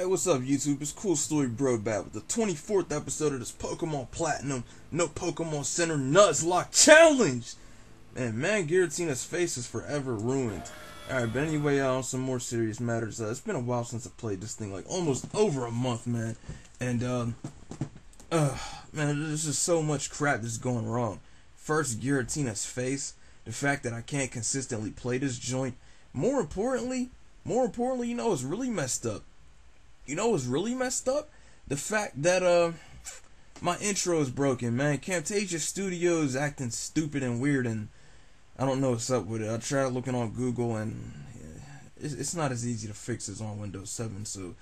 Hey, what's up, YouTube? It's Cool Story Brobat with the 24th episode of this Pokemon Platinum No Pokemon Center Nuzlocke Challenge! Man, man, Giratina's face is forever ruined. Alright, but anyway, uh, on some more serious matters, uh, it's been a while since I played this thing, like almost over a month, man. And, um, uh, man, there's just so much crap that's going wrong. First, Giratina's face, the fact that I can't consistently play this joint. More importantly, more importantly, you know, it's really messed up you know what's really messed up? The fact that uh my intro is broken, man. Camtasia Studio is acting stupid and weird, and I don't know what's up with it. I tried looking on Google, and it's not as easy to fix as on Windows 7. So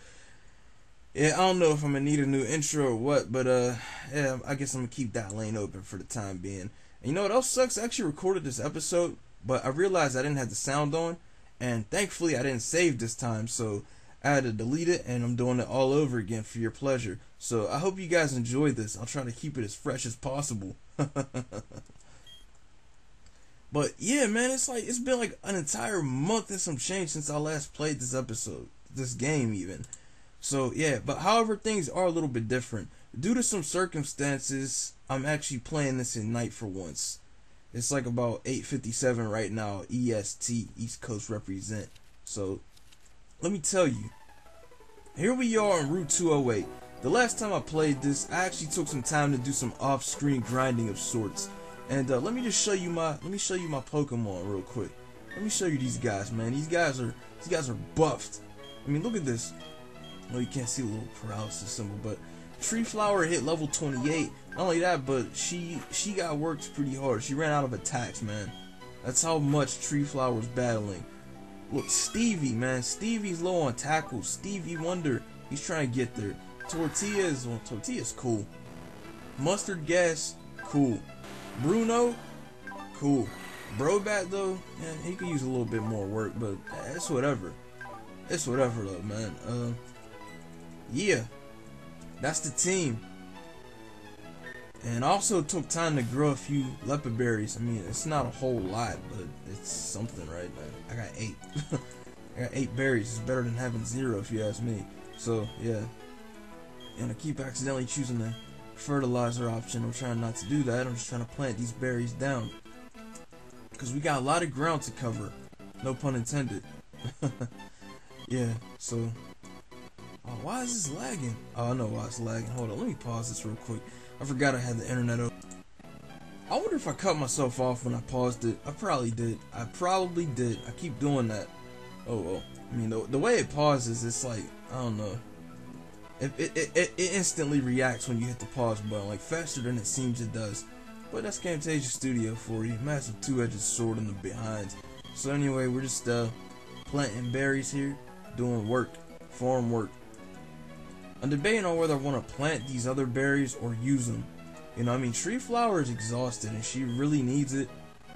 yeah, I don't know if I'm gonna need a new intro or what, but uh, yeah, I guess I'm gonna keep that lane open for the time being. And you know what else sucks? I actually recorded this episode, but I realized I didn't have the sound on, and thankfully I didn't save this time, so I had to delete it and I'm doing it all over again for your pleasure. So I hope you guys enjoy this. I'll try to keep it as fresh as possible. but yeah, man, it's like it's been like an entire month and some change since I last played this episode, this game even. So yeah, but however things are a little bit different. Due to some circumstances, I'm actually playing this at night for once. It's like about 8:57 right now, EST, East Coast represent. So let me tell you, here we are on Route 208. The last time I played this, I actually took some time to do some off-screen grinding of sorts. And uh, let me just show you my let me show you my Pokemon real quick. Let me show you these guys, man. These guys are these guys are buffed. I mean, look at this. No, you can't see the little paralysis symbol, but Tree Flower hit level 28. Not only that, but she she got worked pretty hard. She ran out of attacks, man. That's how much Tree Flower's battling. Look, Stevie, man. Stevie's low on tackles. Stevie Wonder, he's trying to get there. Tortillas, well, Tortillas, cool. Mustard Gas, cool. Bruno, cool. Brobat, though, yeah, he could use a little bit more work, but it's whatever. It's whatever, though, man. Uh, yeah, that's the team. And also took time to grow a few Leppa berries. I mean, it's not a whole lot, but it's something, right? I got eight. I got eight berries. It's better than having zero, if you ask me. So, yeah. And I keep accidentally choosing the fertilizer option. I'm trying not to do that. I'm just trying to plant these berries down. Because we got a lot of ground to cover. No pun intended. yeah, so... Oh, why is this lagging? Oh, I know why it's lagging. Hold on, let me pause this real quick. I forgot I had the internet open. I wonder if I cut myself off when I paused it. I probably did. I probably did. I keep doing that. Oh well. I mean, the, the way it pauses, it's like I don't know. It, it, it, it instantly reacts when you hit the pause button, like faster than it seems it does. But that's Camtasia Studio for you. Massive two-edged sword in the behind. So anyway, we're just uh, planting berries here, doing work, farm work. I'm debating on whether I want to plant these other berries or use them. You know, I mean, Tree Flower is exhausted and she really needs it,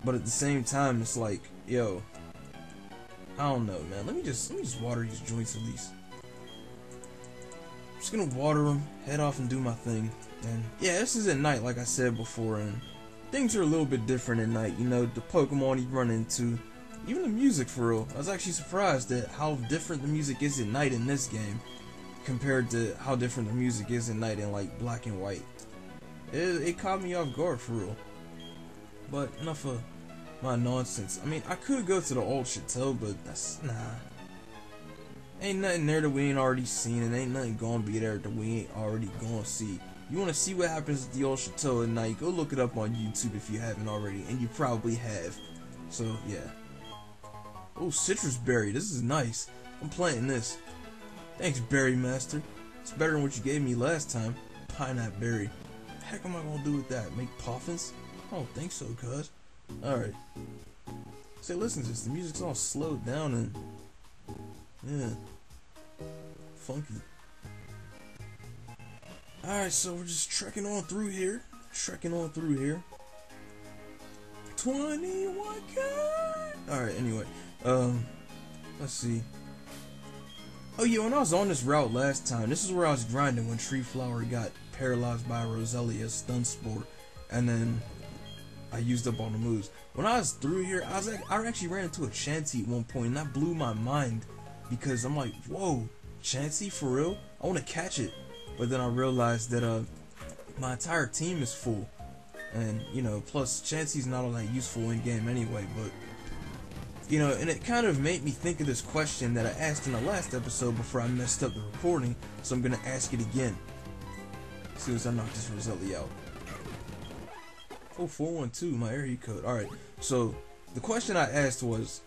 but at the same time, it's like, yo, I don't know, man. Let me just let me just water these joints at least. I'm just gonna water them, head off, and do my thing. And yeah, this is at night, like I said before, and things are a little bit different at night. You know, the Pokemon you run into, even the music for real. I was actually surprised at how different the music is at night in this game compared to how different the music is at night in like black and white. It, it caught me off guard for real. But enough of my nonsense. I mean, I could go to the old chateau, but that's nah. Ain't nothing there that we ain't already seen, and ain't nothing gonna be there that we ain't already gonna see. You wanna see what happens at the old chateau at night? Go look it up on YouTube if you haven't already, and you probably have. So yeah. Oh, Sitrus berry. This is nice. I'm planting this. Thanks, Berry Master. It's better than what you gave me last time. Pinap berry. Heck am I gonna do with that? Make poffins? I don't think so, cuz. Alright. Say, listen to this. The music's all slowed down and... Yeah. Funky. Alright, so we're just trekking on through here. Trekking on through here. 21 Alright, anyway. Um, let's see. Oh yeah, when I was on this route last time, this is where I was grinding when Tree Flower got paralyzed by Roselia's stun spore, and then I used up all the moves. When I was through here, I was like, I actually ran into a Chansey at one point, and that blew my mind because I'm like, whoa, Chansey for real? I want to catch it, but then I realized that uh my entire team is full, and you know, plus Chansey's not all that useful in game anyway. But you know, and it kind of made me think of this question that I asked in the last episode before I messed up the recording. So I'm gonna ask it again. As soon as I knock this Roselia out. Oh, 412, my area code. Alright, so the question I asked was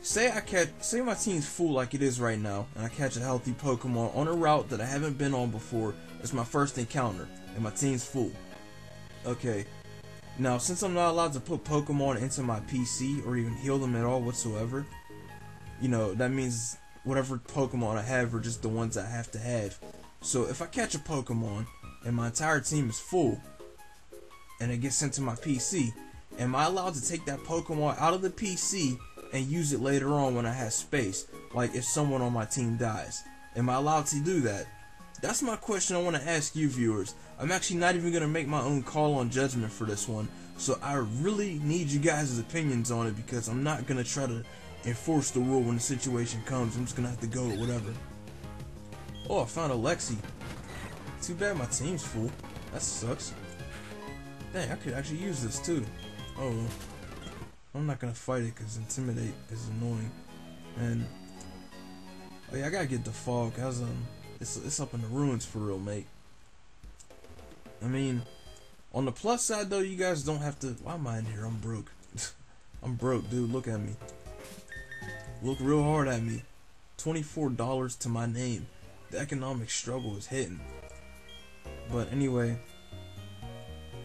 say I catch say my team's full like it is right now, and I catch a healthy Pokemon on a route that I haven't been on before. It's my first encounter, and my team's full. Okay. Now, since I'm not allowed to put Pokemon into my PC or even heal them at all whatsoever, you know, that means whatever Pokemon I have are just the ones I have to have. So if I catch a Pokemon and my entire team is full, and it gets sent to my PC, am I allowed to take that Pokemon out of the PC and use it later on when I have space? Like if someone on my team dies. Am I allowed to do that? That's my question I want to ask you viewers. I'm actually not even going to make my own call on judgment for this one. So I really need you guys' opinions on it because I'm not going to try to enforce the rule when the situation comes. I'm just going to have to go with whatever. Oh, I found a Luxio. Too bad my team's full. That sucks. Dang, I could actually use this too. Oh, I'm not gonna fight it because intimidate is annoying. And oh yeah, I gotta get Defog. Cause um, it's it's up in the ruins for real, mate. I mean, on the plus side though, you guys don't have to. Why am I in here? I'm broke. I'm broke, dude. Look at me. Look real hard at me. Twenty-four dollars to my name. The economic struggle is hitting. But anyway,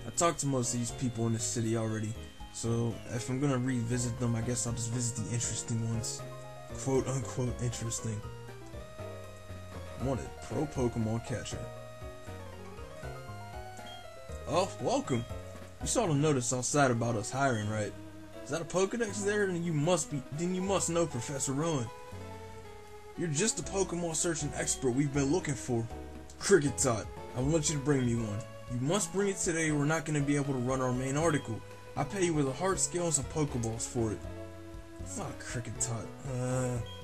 I talked to most of these people in the city already, so if I'm gonna revisit them, I guess I'll just visit the interesting ones. Quote unquote interesting. Wanted pro Pokemon catcher. Oh, welcome. You saw the notice outside about us hiring, right? Is that a Pokedex there? Then you must be. Then you must know Professor Rowan. You're just the Pokemon searching expert we've been looking for. Kricketot, I want you to bring me one. You must bring it today or we're not going to be able to run our main article. I pay you with a heart scale and some Pokeballs for it. It's not a Kricketot. Uh...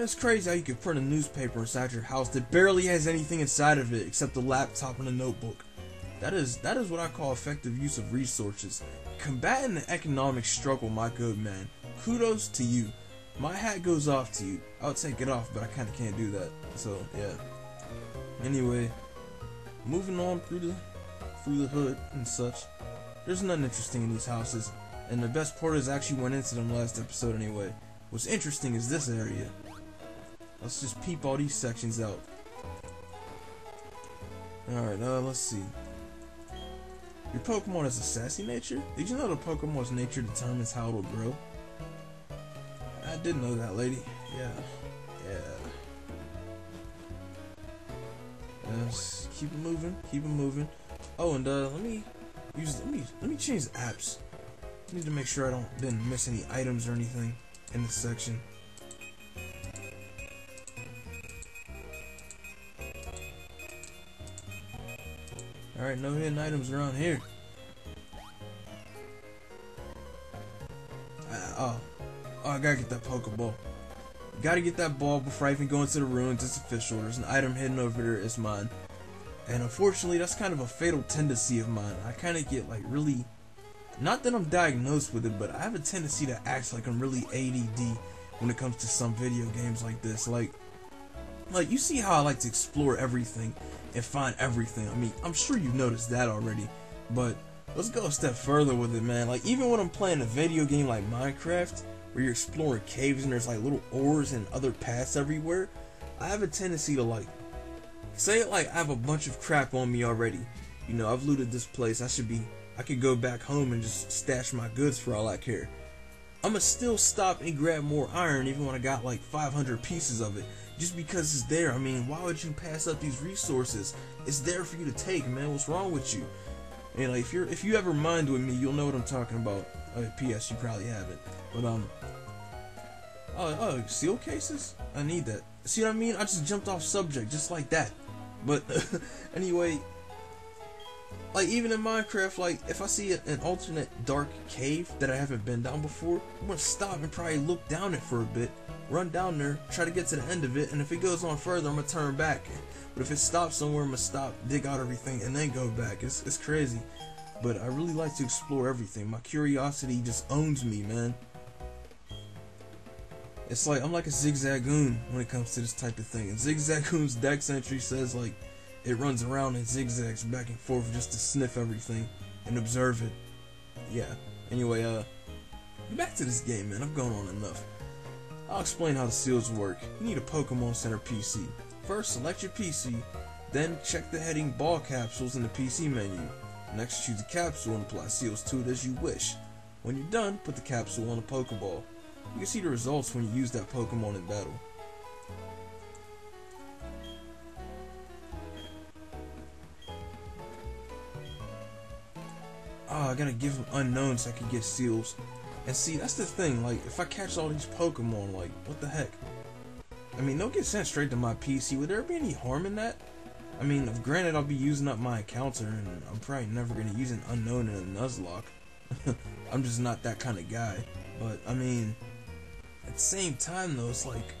It's crazy how you could print a newspaper inside your house that barely has anything inside of it except a laptop and a notebook. That is that is what I call effective use of resources. Combating the economic struggle, my good man. Kudos to you. My hat goes off to you. I'll take it off, but I kinda can't do that. So yeah. Anyway, moving on through the through the hood and such. There's nothing interesting in these houses, and the best part is I actually went into them last episode anyway. What's interesting is this area. Let's just peep all these sections out. Alright, uh, let's see. Your Pokemon has a sassy nature? Did you know the Pokemon's nature determines how it'll grow? I did know that, lady. Yeah. Yeah. Yes, keep it moving, keep it moving. Oh, and uh, let me use let me let me change the apps. I need to make sure I don't didn't miss any items or anything in this section. Alright, no hidden items around here. Uh, oh. Oh, I gotta get that Pokeball. Gotta get that ball before I even go into the ruins. It's official. There's an item hidden over there. It's mine. And unfortunately, that's kind of a fatal tendency of mine. I kind of get like really, not that I'm diagnosed with it, but I have a tendency to act like I'm really ADD when it comes to some video games like this. Like, like you see how I like to explore everything and find everything. I mean, I'm sure you've noticed that already, but let's go a step further with it, man. Like even when I'm playing a video game like Minecraft where you're exploring caves and there's like little ores and other paths everywhere, I have a tendency to like say it like I have a bunch of crap on me already. You know, I've looted this place. I should be I could go back home and just stash my goods for all I care. I'ma still stop and grab more iron even when I got like 500 pieces of it. Just because it's there. I mean, why would you pass up these resources? It's there for you to take, man. What's wrong with you? And like, if you're if you ever mind with me, you'll know what I'm talking about. Uh, P.S. You probably haven't, but um, Oh, oh, seal cases? I need that. See what I mean? I just jumped off subject just like that. But anyway, like even in Minecraft, like if I see an alternate dark cave that I haven't been down before, I'm gonna stop and probably look down it for a bit, run down there, try to get to the end of it, and if it goes on further, I'm gonna turn back. But if it stops somewhere, I'm gonna stop, dig out everything, and then go back. It's it's crazy, but I really like to explore everything. My curiosity just owns me, man. It's like I'm like a zigzagoon when it comes to this type of thing. And zigzagoon's dex entry says like it runs around and zigzags back and forth just to sniff everything and observe it. Yeah. Anyway, uh, back to this game, man. I've gone on enough. I'll explain how the seals work. You need a Pokemon Center PC. First, select your PC, then check the heading Ball Capsules in the PC menu. Next, choose a capsule and apply seals to it as you wish. When you're done, put the capsule on a Pokeball. You can see the results when you use that Pokemon in battle. Oh, I gotta give them Unowns so I can get seals. And see, that's the thing, like, if I catch all these Pokemon, like, what the heck? I mean, they'll get sent straight to my PC. Would there be any harm in that? I mean, granted, I'll be using up my encounter, and I'm probably never gonna use an Unown in a Nuzlocke. I'm just not that kind of guy. But, I mean, at the same time, though, it's like,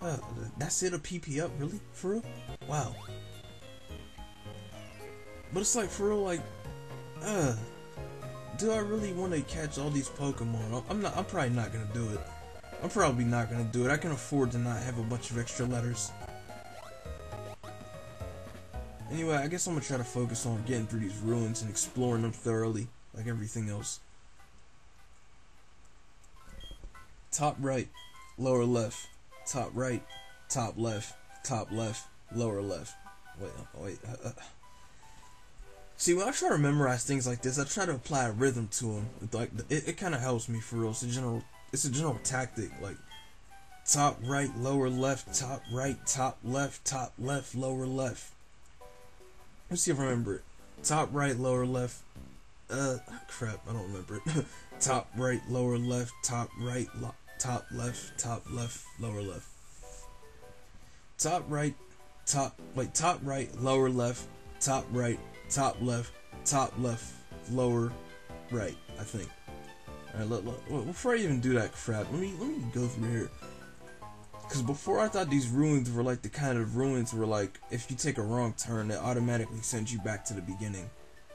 uh, that's it, a PP up, really? For real? Wow. But it's like, for real, like, uh, do I really want to catch all these Pokemon? I'm not, I'm probably not gonna do it. I'm probably not gonna do it. I can afford to not have a bunch of extra letters. Anyway, I guess I'm gonna try to focus on getting through these ruins and exploring them thoroughly, like everything else. top right, lower left, top right, top left, top left, lower left. Wait, uh, wait. Uh, uh. See, when I try to memorize things like this, I try to apply a rhythm to them. Like it, it kind of helps me for real. It's a general, it's a general tactic. Like top right, lower left, top right, top left, top left, lower left. Let's see if I remember it. Top right, lower left. Uh, crap, I don't remember it. top right, lower left, top right, lo- top left, top left, lower left. Top right, top, wait, top right, lower left, top right, top left, top left, lower right, I think. Alright, look, look, before I even do that crap, let me, let me go through here. Because before I thought these ruins were like the kind of ruins where like, if you take a wrong turn, it automatically sends you back to the beginning.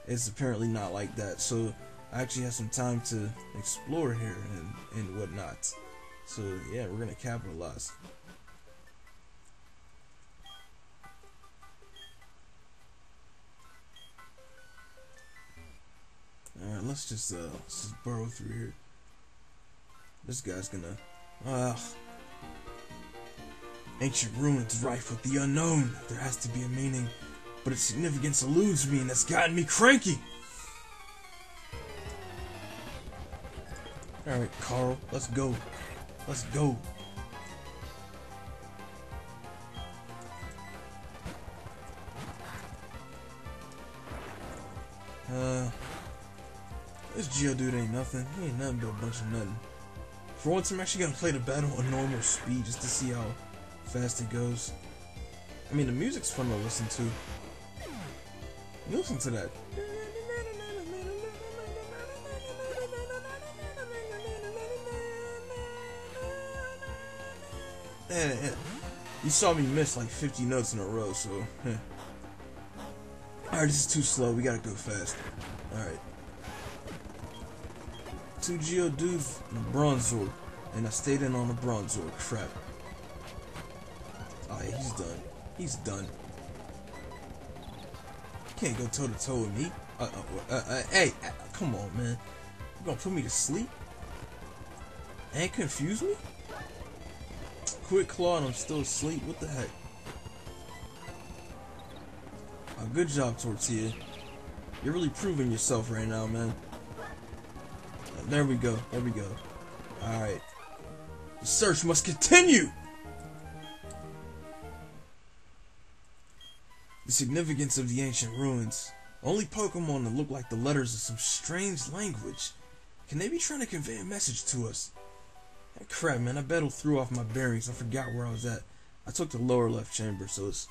It's apparently not like that, so I actually have some time to explore here and, and whatnot. So yeah, we're gonna capitalize. Alright, let's just uh let's just burrow through here. This guy's gonna uh Ancient ruins rife with the unknown. There has to be a meaning, but its significance eludes me and that's gotten me cranky. Alright, Carl, let's go. Let's go. Uh, this Geodude ain't nothing. He ain't nothing but a bunch of nothing. For once, I'm actually gonna play the battle on normal speed just to see how fast it goes. I mean, the music's fun to listen to. You listen to that. You saw me miss like 50 notes in a row, so. Alright, this is too slow. We gotta go fast. Alright. Two Geodudes and a Bronzor. And I stayed in on a Bronzor. Crap. Oh, yeah, he's done. He's done. can't go toe to toe with me. Uh, uh, uh, uh hey, uh, come on, man. You gonna put me to sleep? And confuse me? quick claw and I'm still asleep. What the heck? Oh, good job, Tortilla. You're really proving yourself right now, man. There we go. There we go. Alright. The search must continue! The significance of the ancient ruins. Only Pokemon that look like the letters of some strange language. Can they be trying to convey a message to us? Crap, man, I battled threw off my bearings. I forgot where I was at. I took the lower left chamber, so it's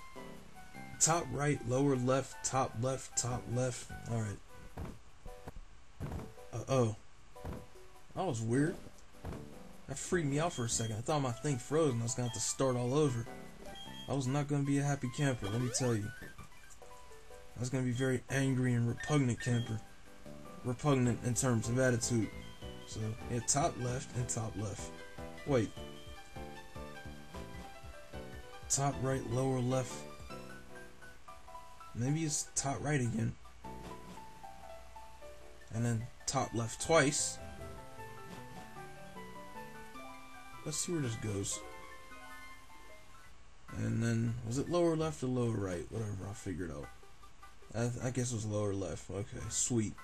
top right, lower left, top left, top left. Alright. Uh oh. That was weird. That freaked me out for a second. I thought my thing froze and I was gonna have to start all over. I was not gonna be a happy camper, let me tell you. I was gonna be very angry and repugnant camper. Repugnant in terms of attitude. So yeah, top left and top left. Wait. Top right, lower left. Maybe it's top right again. And then top left twice. Let's see where this goes. And then, was it lower left or lower right? Whatever, I'll figure it out. I, I guess it was lower left. Okay, sweet.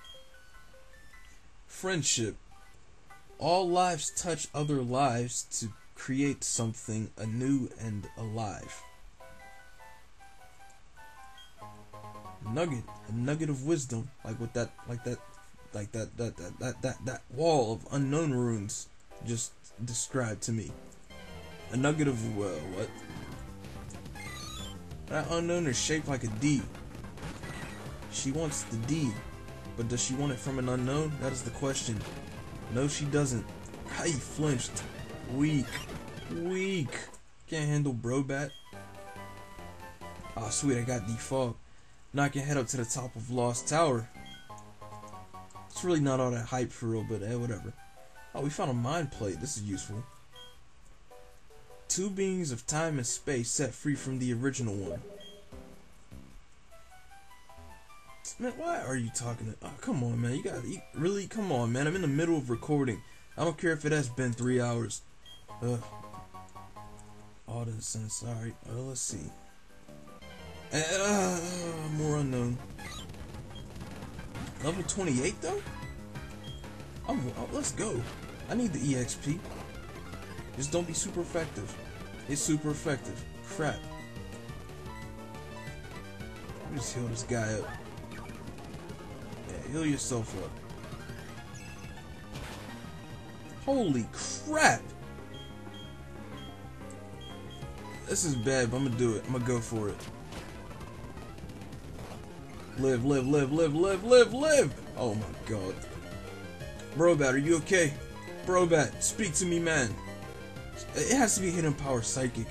Friendship. All lives touch other lives to create something anew and alive. Nugget, a nugget of wisdom, like with that, like that, like that, that, that, that, that, that wall of unknown runes just described to me. A nugget of uh, what? That Unown is shaped like a D. She wants the D, but does she want it from an Unown? That is the question. No, she doesn't. You flinched? Weak. Weak. Can't handle Brobat. Oh, sweet, I got defog. Now I can head up to the top of Lost Tower. It's really not all that hype for real, but eh, whatever. Oh, we found a mind plate. This is useful. Two beings of time and space set free from the original one. Man, why are you talking? To, oh, come on, man. You got to really come on, man. I'm in the middle of recording. I don't care if it has been three hours. Ugh. All this sense. All right. Uh, let's see. Uh, more Unown. Level 28 though. Oh, let's go. I need the EXP. Just don't be super effective. It's super effective. Crap. Let me just heal this guy up. Yeah, heal yourself up. Holy crap! This is bad, but I'm gonna do it. I'm gonna go for it. Live, live, live, live, live, live, live! Oh my god. Brobat, are you okay? Brobat, speak to me, man. It has to be hidden power psychic.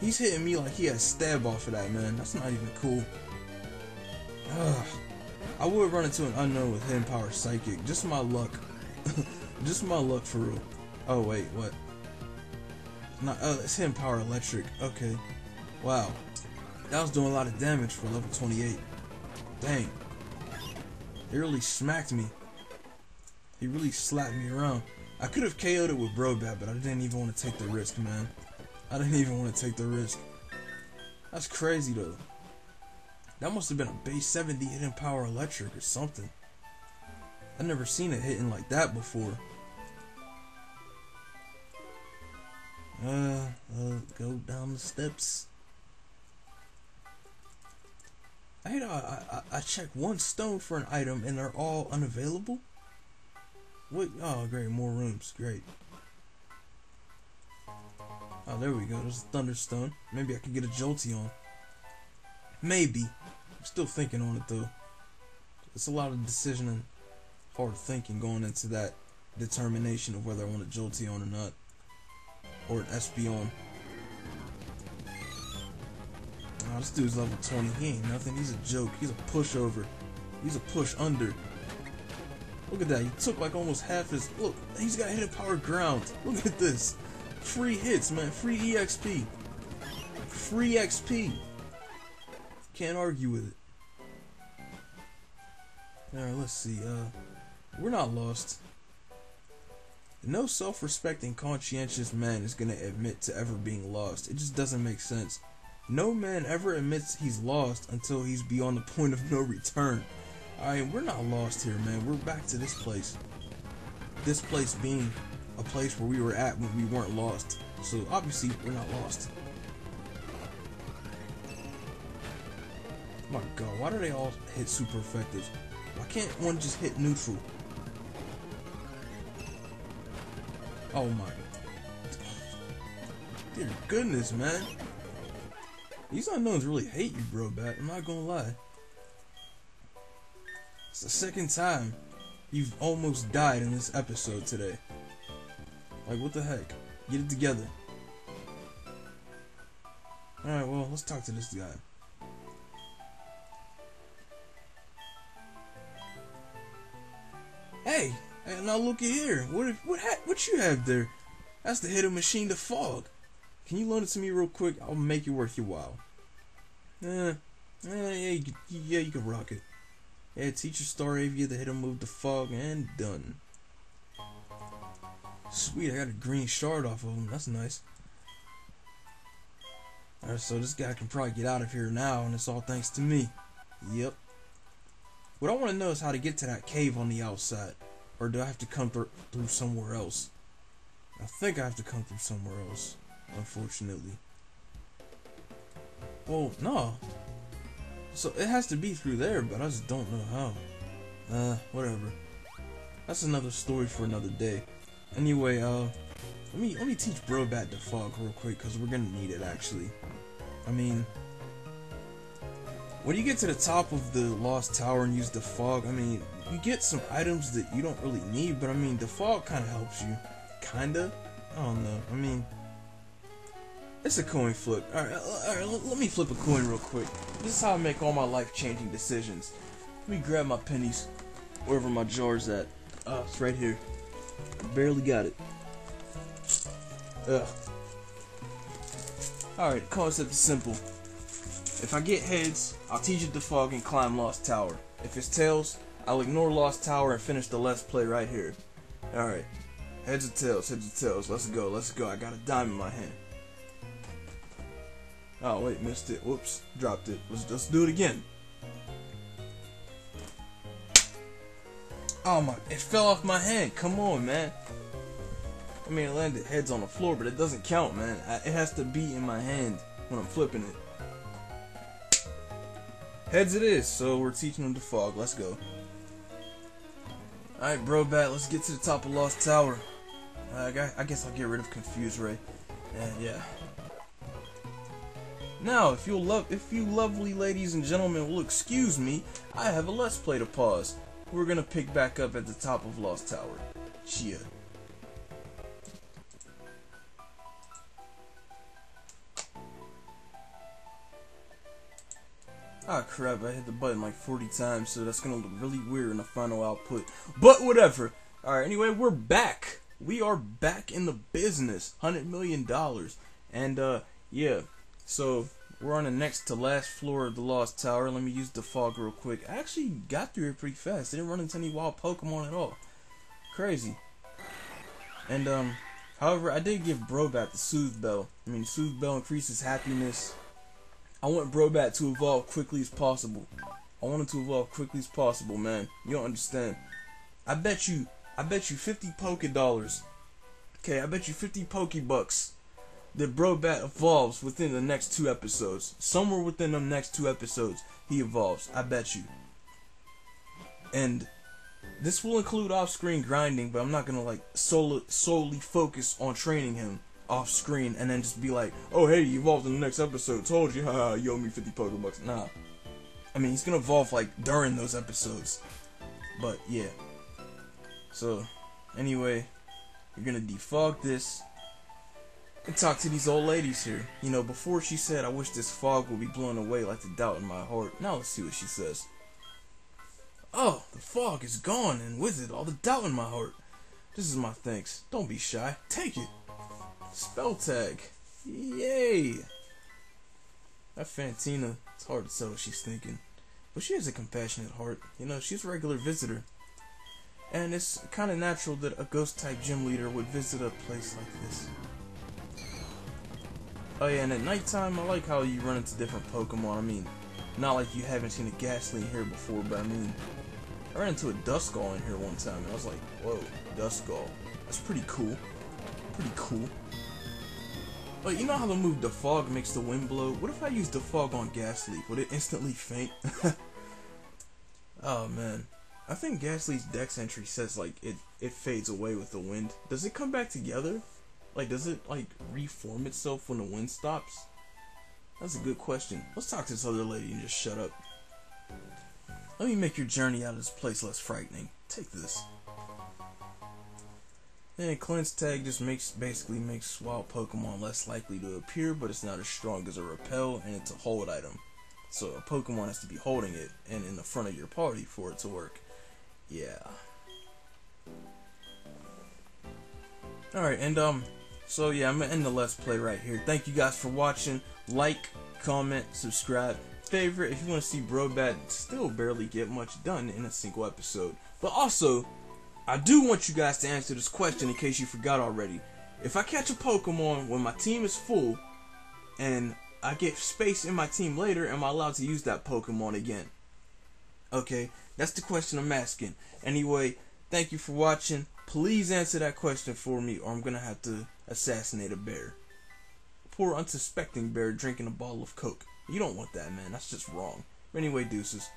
He's hitting me like he has stab off of that, man. That's not even cool. Ugh. I would run into an Unown with hidden power psychic. Just my luck. Just my luck for real. Oh wait, what? Not oh, uh, it's hidden power electric. Okay. Wow. That was doing a lot of damage for level 28. Dang. He really smacked me. He really slapped me around. I could have KO'd it with Brobat, but I didn't even want to take the risk, man. I didn't even want to take the risk. That's crazy, though. That must have been a base 70 hidden power electric or something. I've never seen it hitting like that before. Uh, uh go down the steps. I I, I, I check one stone for an item and they're all unavailable. What? Oh, great, more rooms. Great. Oh, there we go. There's a Thunderstone. Maybe I can get a Jolteon. Maybe. I'm still thinking on it though. It's a lot of decision and hard thinking going into that determination of whether I want a Jolteon or not. Or an Espeon. Oh, this dude's level 20. He ain't nothing. He's a joke. He's a pushover. He's a push under. Look at that. He took like almost half his. Look, he's got hidden power ground. Look at this. Free hits, man. Free EXP. Free XP. Can't argue with it. Alright, let's see. Uh, we're not lost. No self-respecting, conscientious man is gonna admit to ever being lost. It just doesn't make sense. No man ever admits he's lost until he's beyond the point of no return. Alright, we're not lost here, man. We're back to this place. This place being a place where we were at when we weren't lost. So obviously, we're not lost. My god, why do they all hit super effective? Why can't one just hit neutral? Oh my. Dear goodness, man. These Unowns really hate you, Brobat. I'm not gonna lie. It's the second time you've almost died in this episode today. Like, what the heck? Get it together. Alright, well, let's talk to this guy. Hey, now look at here. What what what you have there? That's the hidden machine, Defog. Can you loan it to me real quick? I'll make it worth your while. Eh, eh yeah, you, yeah, you can rock it. Yeah, teacher Staravia, the hidden move, Defog, and done. Sweet, I got a green shard off of him. That's nice. Alright, so this guy can probably get out of here now, and it's all thanks to me. Yep. What I want to know is how to get to that cave on the outside. Or do I have to come th through somewhere else? I think I have to come through somewhere else, unfortunately. Well, no. So it has to be through there, but I just don't know how. Uh, whatever. That's another story for another day. Anyway, uh, let me let me teach Brobat Defog real quick, cause we're gonna need it actually. I mean, when you get to the top of the Lost Tower and use Defog, I mean, you get some items that you don't really need, but I mean, Defog kind of helps you. Kinda? I don't know. I mean, it's a coin flip. Alright, alright, let me flip a coin real quick. This is how I make all my life-changing decisions. Let me grab my pennies, wherever my jar's at. Oh, it's right here. Barely got it. Ugh. Alright, concept is simple. If I get heads, I'll teach it to fog and climb Lost Tower. If it's tails, I'll ignore Lost Tower and finish the Let's Play right here. Alright. Heads or tails, heads or tails. Let's go, let's go. I got a dime in my hand. Oh, wait, missed it. Whoops, dropped it. Let's just do it again. Oh my, it fell off my hand. Come on, man. I mean, it landed heads on the floor, but it doesn't count, man. It has to be in my hand when I'm flipping it. Heads it is, so we're teaching them to fog. Let's go. Alright, Brobat, let's get to the top of Lost Tower. Uh, I guess I'll get rid of Confuse Ray. And yeah. Now, if you love, if you lovely ladies and gentlemen will excuse me, I have a Let's Play to pause. We're gonna pick back up at the top of Lost Tower. Chia. Ah crap, I hit the button like 40 times, so that's gonna look really weird in the final output. But whatever. Alright, anyway, we're back. We are back in the business. $100 million. And, uh, yeah. So, we're on the next to last floor of the Lost Tower. Let me use Defog real quick. I actually got through it pretty fast. Didn't run into any wild Pokemon at all. Crazy. And, um, however, I did give Brobat the Soothe Bell. I mean, Soothe Bell increases happiness. I want Brobat to evolve quickly as possible. I want him to evolve quickly as possible, man. You don't understand. I bet you, I bet you 50 Poke Dollars. Okay, I bet you 50 Poke Bucks that Brobat evolves within the next two episodes. Somewhere within the next two episodes, he evolves. I bet you. And this will include off-screen grinding, but I'm not gonna like solely solely focus on training him off screen and then just be like, oh hey, you evolved in the next episode. Told you, haha, you owe me 50 Pokebucks. Nah. I mean, he's gonna evolve like during those episodes. But yeah. So, anyway, you're gonna defog this and talk to these old ladies here. You know, before she said, I wish this fog would be blown away like the doubt in my heart. Now let's see what she says. Oh, the fog is gone, and with it, all the doubt in my heart. This is my thanks. Don't be shy. Take it. Spell tag. Yay! That Fantina, it's hard to tell what she's thinking. But she has a compassionate heart. You know, she's a regular visitor. And it's kind of natural that a ghost type gym leader would visit a place like this. Oh yeah, and at nighttime, I like how you run into different Pokemon. I mean, not like you haven't seen a Gastly in here before, but I mean, I ran into a Duskull in here one time, and I was like, whoa, Duskull. That's pretty cool. Pretty cool. But you know how the move Defog makes the wind blow? What if I use Defog on Gastly? Would it instantly faint? oh man. I think Gastly's dex entry says like it, it fades away with the wind. Does it come back together? Like, does it, like, reform itself when the wind stops? That's a good question. Let's talk to this other lady and just shut up. Let me make your journey out of this place less frightening. Take this. And cleanse tag just makes basically makes wild Pokemon less likely to appear, but it's not as strong as a repel, and it's a hold item. So a Pokemon has to be holding it and in the front of your party for it to work. Yeah. Alright, and um, so yeah, I'm gonna end the Let's Play right here. Thank you guys for watching. Like, comment, subscribe, favorite if you want to see Brobat still barely get much done in a single episode. But also, I do want you guys to answer this question in case you forgot already. If I catch a Pokemon when my team is full and I get space in my team later, am I allowed to use that Pokemon again? Okay, that's the question I'm asking. Anyway, thank you for watching. Please answer that question for me, or I'm gonna have to assassinate a bear. Poor unsuspecting bear drinking a bottle of Coke. You don't want that, man. That's just wrong. Anyway, deuces.